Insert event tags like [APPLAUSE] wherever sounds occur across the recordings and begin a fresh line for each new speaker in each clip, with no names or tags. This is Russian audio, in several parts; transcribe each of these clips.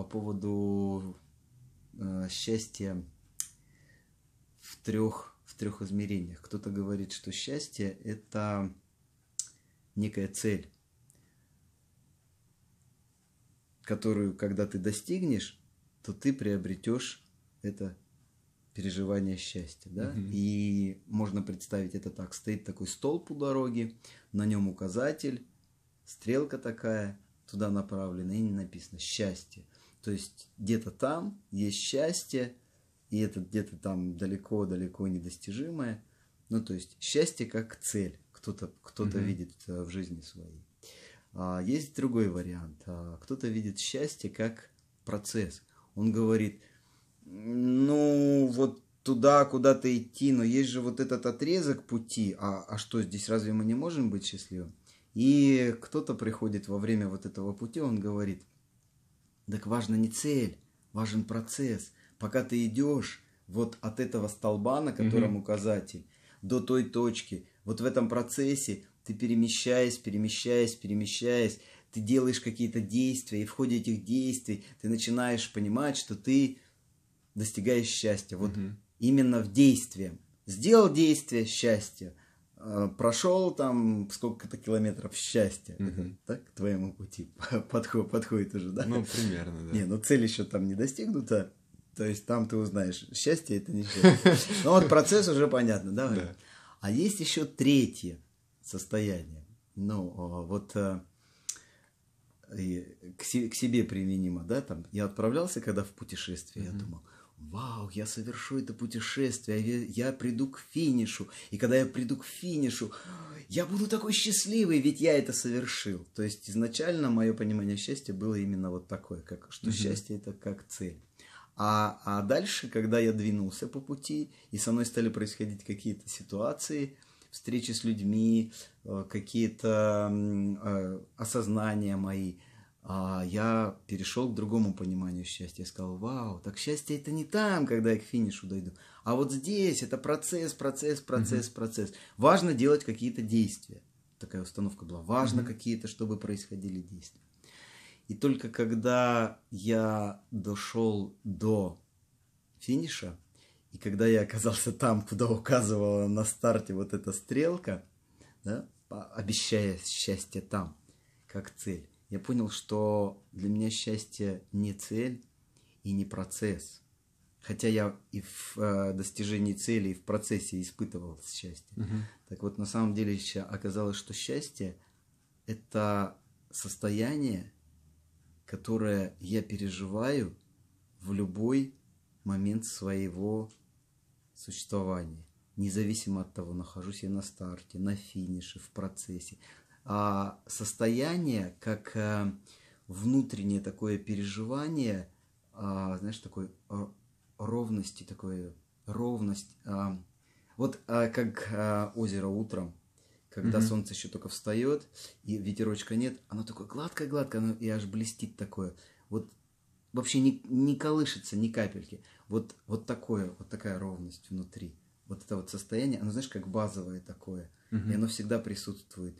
по поводу э, счастья в трех, в трех измерениях. Кто-то говорит, что счастье – это некая цель, которую, когда ты достигнешь, то ты приобретешь это переживание счастья, да,
Мгм.
и можно представить это так, стоит такой столб у дороги, на нем указатель, стрелка такая, туда направлена, и написано счастье, то есть где-то там есть счастье, и это где-то там далеко-далеко недостижимое, ну, то есть счастье как цель, кто-то кто
Мгм.
видит в жизни своей. А, есть другой вариант, А, кто-то видит счастье как процесс, он говорит, ну, вот туда куда-то идти, но есть же вот этот отрезок пути, а, а что, здесь разве мы не можем быть счастливым? И кто-то приходит во время вот этого пути, он говорит, так важна не цель, важен процесс. Пока ты идешь вот от этого столба, на котором
Мгм.
указатель, до той точки, вот в этом процессе ты перемещаясь, перемещаясь, перемещаясь, ты делаешь какие-то действия, и в ходе этих действий ты начинаешь понимать, что ты достигаешь счастья. Вот
Мгм.
именно в действии. Сделал действие счастья, прошел там сколько-то километров счастья. Это так к твоему пути [LAUGHS] подходит, подходит уже, да?
Ну, примерно, да.
Не, ну цель еще там не достигнута. То есть там ты узнаешь, счастье это не счастье. [LAUGHS] Ну вот процесс уже понятно, да?
Да.
А есть еще третье состояние. Ну, вот и к, се- к себе применимо, да, там, я отправлялся, когда в путешествие, я думал, вау, я совершу это путешествие, я, приду к финишу, и когда я приду к финишу, я буду такой счастливый, ведь я это совершил. То есть изначально мое понимание счастья было именно вот такое, как, что
Мгм.
счастье это как цель. А, а дальше, когда я двинулся по пути, и со мной стали происходить какие-то ситуации, встречи с людьми, э, какие-то э, осознания мои, а, я перешел к другому пониманию счастья. Я сказал, вау, так счастье это не там, когда я к финишу дойду, а вот здесь это процесс, процесс, процесс, процесс. Важно делать какие-то действия. Такая установка была. Важно
Мгм.
какие-то, чтобы происходили действия. И только когда я дошел до финиша, и когда я оказался там, куда указывала на старте вот эта стрелка, да, обещая счастье там, как цель, я понял, что для меня счастье не цель и не процесс. Хотя я и в э, достижении цели, и в процессе испытывал счастье.
Мгм.
Так вот, на самом деле оказалось, что счастье – это состояние, которое я переживаю в любой момент своего существования. Независимо от того, нахожусь я на старте, на финише, в процессе. А состояние, как э, внутреннее такое переживание, а, знаешь, такой ровности, такое ровность. а, вот как озеро утром, когда
Мгм.
солнце еще только встает, и ветерочка нет, оно такое гладкое-гладкое, оно и аж блестит такое. Вот вообще не, не колышется ни капельки. Вот, вот такое, вот такая ровность внутри. Вот это вот состояние, оно, знаешь, как базовое такое. И
Мгм.
оно всегда присутствует.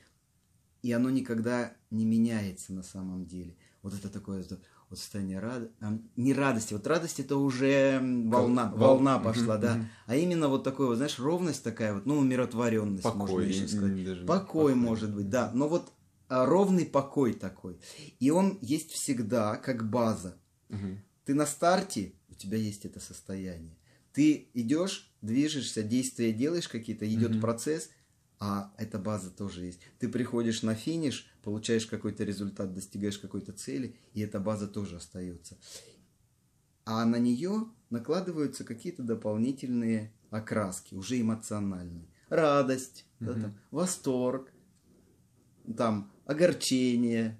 И оно никогда не меняется на самом деле. Вот это такое вот состояние рад... а, не радости. Вот радость это уже волна,
Вол-
волна пошла, да.
мгм.
А именно вот такое, вот, знаешь, ровность такая вот, ну, умиротворенность, можно
Покой.
еще
м,
сказать.
даже не
Покой, может быть, да. Но вот а, ровный покой такой. И он есть всегда как база.
Мгм.
Ты на старте, у тебя есть это состояние. Ты идешь, движешься, действия делаешь какие-то, идет
Мгм.
процесс, а эта база тоже есть. Ты приходишь на финиш, получаешь какой-то результат, достигаешь какой-то цели, и эта база тоже остается. А на нее накладываются какие-то дополнительные окраски, уже эмоциональные. Радость, да,
Мгм.
там, восторг, там, огорчение,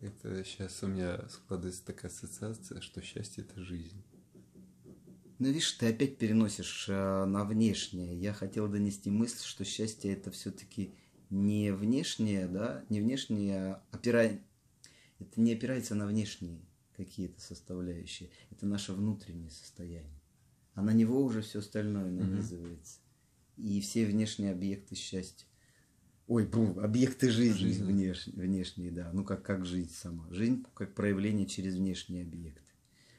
Это сейчас у меня складывается такая ассоциация, что счастье это жизнь.
Ну, видишь, ты опять переносишь э, на внешнее. Я хотел донести мысль, что счастье это все-таки не внешнее, да, не внешнее, а опира... это не опирается на внешние какие-то составляющие. Это наше внутреннее состояние. А на него уже все остальное нанизывается. И все внешние объекты счастья. Ой, бу, объекты жизни,
Жизни.
Внеш, внешние, да. Ну, как, как жизнь сама. Жизнь как проявление через внешние объекты.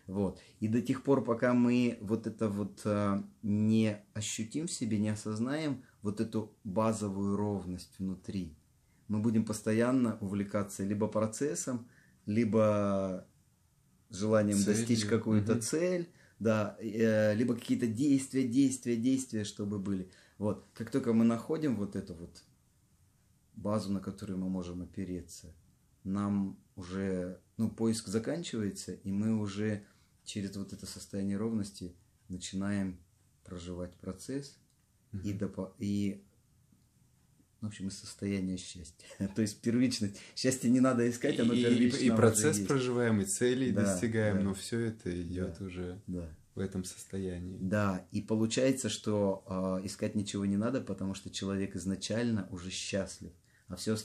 Вот. И до тех пор, пока мы вот это вот а, не ощутим в себе, не осознаем вот эту базовую ровность внутри, мы будем постоянно увлекаться либо процессом, либо желанием
Целью.
достичь какую-то
Мгм.
цель, да, э, либо какие-то действия, действия, действия, чтобы были. Вот. Как только мы находим вот эту вот базу, на которую мы можем опереться, нам уже, ну, поиск заканчивается, и мы уже через вот это состояние ровности начинаем проживать процесс и, допо- и в общем, из состояния счастья. [LAUGHS] То есть первичность. Счастье не надо искать, оно
и, и- и процесс проживаем, и цели
Да,
достигаем,
да.
но все это идет уже
Да.
в этом состоянии.
Да, и получается, что а, искать ничего не надо, потому что человек изначально уже счастлив, а все